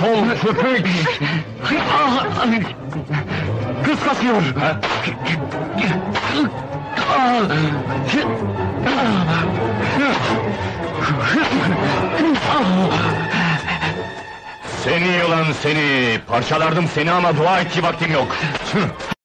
Defol köpek! Kız kaçıyor! Seni yılan seni! Parçalardım seni ama dua et ki vaktim yok!